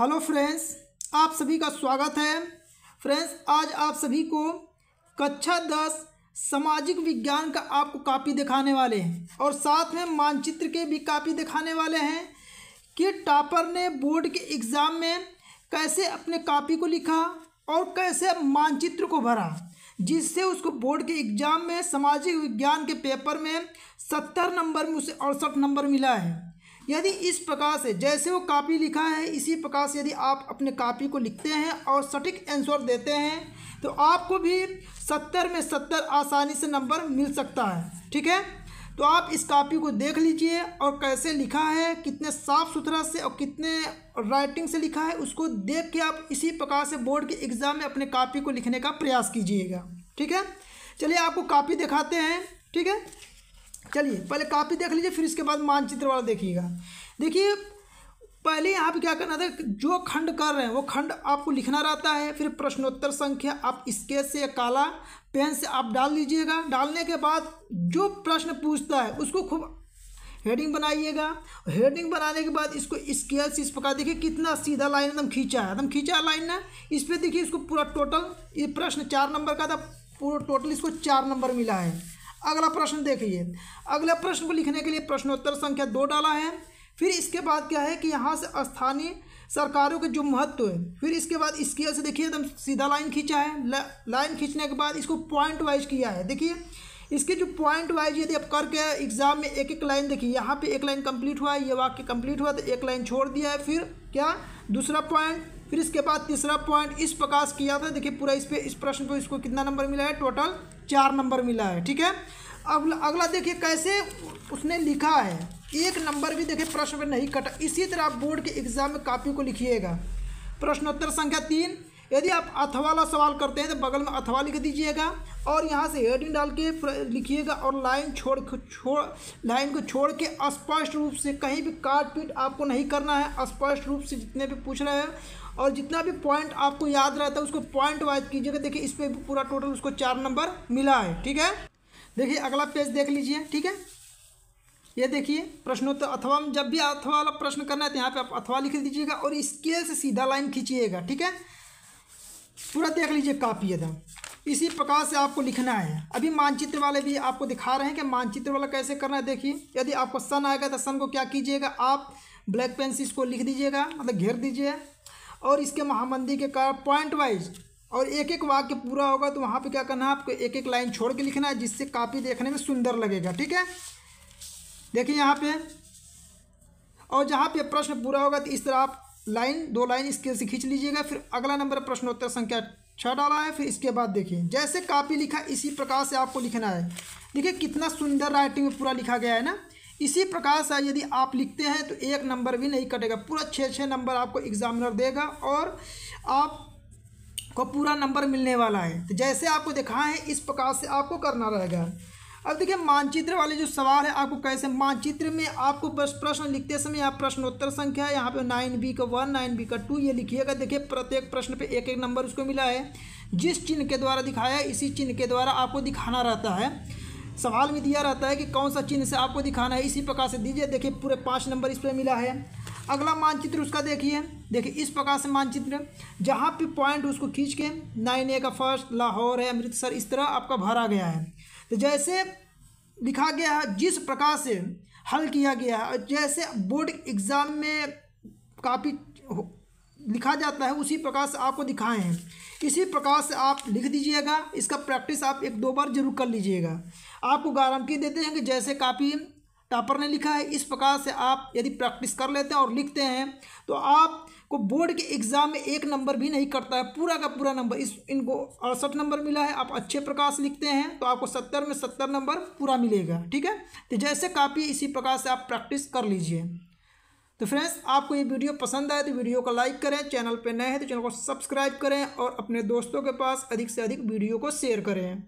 Hello friends, आप सभी का स्वागत है। फ्रेंड्स, आज आप सभी को कक्षा दस सामाजिक विज्ञान का आपको कापी दिखाने वाले हैं और साथ में मानचित्र के भी कापी दिखाने वाले हैं कि टॉपर ने बोर्ड के एग्ज़ाम में कैसे अपने कापी को लिखा और कैसे मानचित्र को भरा, जिससे उसको बोर्ड के एग्ज़ाम में सामाजिक विज्ञान के पेपर में सत्तर नंबर में उसे अड़सठ नंबर मिला है। यदि इस प्रकार से, जैसे वो कापी लिखा है, इसी प्रकार से यदि आप अपने कापी को लिखते हैं और सटीक आंसर देते हैं तो आपको भी सत्तर में सत्तर आसानी से नंबर मिल सकता है। ठीक है? तो आप इस कापी को देख लीजिए और कैसे लिखा है, कितने साफ़ सुथरा से और कितने राइटिंग से लिखा है, उसको देख के आप इसी प्रकार से बोर्ड के एग्ज़ाम में अपने कापी को लिखने का प्रयास कीजिएगा। ठीक है? चलिए आपको कापी दिखाते हैं। ठीक है? चलिए, पहले कापी देख लीजिए, फिर इसके बाद मानचित्र वाला देखिएगा। देखिए, पहले यहाँ पे क्या करना था, जो खंड कर रहे हैं, वो खंड आपको लिखना रहता है, फिर प्रश्नोत्तर संख्या आप स्केच से या काला पेन से आप डाल लीजिएगा। डालने के बाद जो प्रश्न पूछता है, उसको खूब हेडिंग बनाइएगा। हेडिंग बनाने के बाद इसको स्केल से इस प्रकार, देखिए कितना सीधा लाइन एकदम खींचा है, एकदम खींचा लाइन ना। इस पर देखिए इसको पूरा टोटल ये प्रश्न चार नंबर का था, पूरा टोटल इसको चार नंबर मिला है। अगला प्रश्न देखिए। अगले प्रश्न को लिखने के लिए प्रश्नोत्तर संख्या दो डाला है। फिर इसके बाद क्या है कि यहाँ से स्थानीय सरकारों के जो महत्व है, फिर इसके बाद स्केल से देखिए, एकदम सीधा लाइन खींचा है। लाइन खींचने के बाद इसको पॉइंट वाइज किया है। देखिए, इसके जो पॉइंट वाइज यदि आप करके एग्ज़ाम में एक एक लाइन देखिए, यहाँ पे एक लाइन कंप्लीट हुआ है ये वाक्य कंप्लीट हुआ तो एक लाइन छोड़ दिया है। फिर क्या? दूसरा पॉइंट फिर इसके बाद तीसरा पॉइंट इस प्रकाश किया था। देखिए, पूरा इस पर इस प्रश्न को इसको कितना नंबर मिला है? टोटल चार नंबर मिला है, ठीक है? अब अगला देखिए कैसे उसने लिखा है। एक नंबर भी देखिए प्रश्न में नहीं कटा, इसी तरह आप बोर्ड के एग्ज़ाम में कापी को लिखिएगा। प्रश्नोत्तर संख्या तीन यदि आप अथवाला सवाल करते हैं तो बगल में अथवा लिख दीजिएगा और यहाँ से हेडिंग डाल के लिखिएगा और लाइन छोड़ छोड़ लाइन को छोड़ के स्पष्ट रूप से कहीं भी काट पीट आपको नहीं करना है। स्पष्ट रूप से जितने भी पूछ रहे हैं और जितना भी पॉइंट आपको याद रहता है, उसको पॉइंट वाइज कीजिएगा। देखिए, इस पर पूरा टोटल उसको चार नंबर मिला है, ठीक है? देखिए, अगला पेज देख लीजिए, ठीक है? ये देखिए, प्रश्नोत्तर अथवा में जब भी अथवा वाला प्रश्न करना है तो यहाँ पे आप अथवा लिख दीजिएगा और स्केल से सीधा लाइन खींचिएगा, ठीक है? पूरा देख लीजिए कापी एकदम। इसी प्रकार से आपको लिखना है। अभी मानचित्र वाले भी आपको दिखा रहे हैं कि मानचित्र वाला कैसे करना है। देखिए, यदि आपको सन आएगा तो सन को क्या कीजिएगा? आप ब्लैक पेन से इसको लिख दीजिएगा मतलब घेर दीजिए। और इसके महामंदी के कारण पॉइंट वाइज और एक एक वाक्य पूरा होगा तो वहाँ पे क्या करना है? आपको एक एक लाइन छोड़ के लिखना है, जिससे कापी देखने में सुंदर लगेगा, ठीक है? देखिए यहाँ पे। और जहाँ पे प्रश्न पूरा होगा तो इस तरह आप लाइन, दो लाइन स्केल से खींच लीजिएगा, फिर अगला नंबर प्रश्नोत्तर संख्या छः डाला है, फिर इसके बाद देखिए, जैसे कापी लिखा, इसी प्रकार से आपको लिखना है। देखिए कितना सुंदर राइटिंग में पूरा लिखा गया है ना? इसी प्रकार से यदि आप लिखते हैं तो एक नंबर भी नहीं कटेगा, पूरा छः छः नंबर आपको एग्जामिनर देगा और आप को पूरा नंबर मिलने वाला है। तो जैसे आपको दिखाएँ इस प्रकार से आपको करना रहेगा। अब देखिए, मानचित्र वाले जो सवाल है, आपको कैसे, मानचित्र में आपको बस प्रश्न लिखते समय आप प्रश्नोत्तर संख्या है, यहाँ पे नाइन बी का वन नाइन बी का टू ये लिखिएगा। देखिए, प्रत्येक प्रश्न पे एक एक नंबर उसको मिला है। जिस चिन्ह के द्वारा दिखाया है, इसी चिन्ह के द्वारा आपको दिखाना रहता है। सवाल में दिया रहता है कि कौन सा चिन्ह से आपको दिखाना है, इसी प्रकार से दीजिए। देखिए, पूरे पाँच नंबर इस पर मिला है। अगला मानचित्र उसका देखिए। देखिए, इस प्रकार से मानचित्र, जहाँ पे पॉइंट उसको खींच के नाइन ए का फ़र्स्ट लाहौर है, अमृतसर, इस तरह आपका भरा गया है। जैसे लिखा गया है, जिस प्रकार से हल किया गया है जैसे बोर्ड एग्ज़ाम में काफ़ी लिखा जाता है, उसी प्रकार से आपको दिखाए हैं। इसी प्रकार से आप लिख दीजिएगा, इसका प्रैक्टिस आप एक दो बार ज़रूर कर लीजिएगा। आपको गारंटी देते हैं कि जैसे काफ़ी टॉपर ने लिखा है, इस प्रकार से आप यदि प्रैक्टिस कर लेते हैं और लिखते हैं तो आपको बोर्ड के एग्ज़ाम में एक नंबर भी नहीं करता है, पूरा का पूरा नंबर। इस इनको अड़सठ नंबर मिला है, आप अच्छे प्रकार से लिखते हैं तो आपको सत्तर में सत्तर नंबर पूरा मिलेगा, ठीक है? तो जैसे कापी, इसी प्रकार से आप प्रैक्टिस कर लीजिए। तो फ्रेंड्स, आपको ये वीडियो पसंद आए तो वीडियो को लाइक करें, चैनल पर नए हैं तो चैनल को सब्सक्राइब करें और अपने दोस्तों के पास अधिक से अधिक वीडियो को शेयर करें।